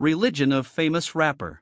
Religion of famous rapper.